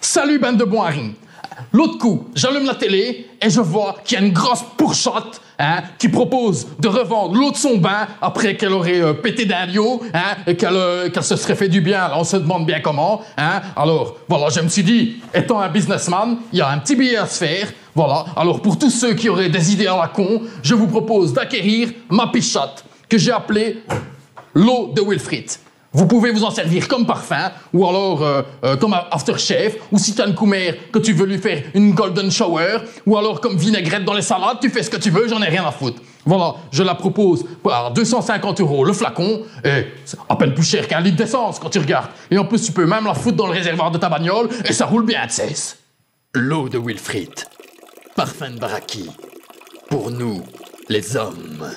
Salut bande de boiring. L'autre coup, j'allume la télé et je vois qu'il y a une grosse pourchotte hein, qui propose de revendre l'eau de son bain après qu'elle aurait euh, pété d'un liot hein, et qu'elle euh, qu'elle se serait fait du bien. On se demande bien comment. Hein. Alors voilà, je me suis dit, étant un businessman, il y a un petit billet à se faire. Voilà. Alors pour tous ceux qui auraient des idées à la con, je vous propose d'acquérir ma pichotte que j'ai appelée l'eau de Wilfrid. Vous pouvez vous en servir comme parfum, ou alors euh, euh, comme aftershave, ou si t'as une coumère que tu veux lui faire une golden shower, ou alors comme vinaigrette dans les salades, tu fais ce que tu veux, j'en ai rien à foutre. Voilà, je la propose à 250 euros le flacon, et c'est à peine plus cher qu'un litre d'essence quand tu regardes. Et en plus, tu peux même la foutre dans le réservoir de ta bagnole, et ça roule bien de cesse. L'eau de Wilfrid. Parfum de Baraki. Pour nous, les hommes.